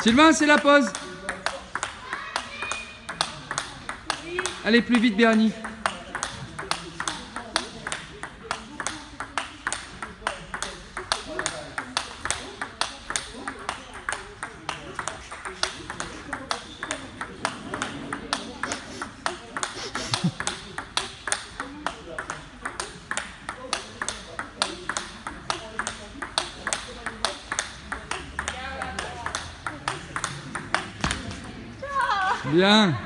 Sylvain, c'est la pause. Allez, plus vite, Bernie. Bien.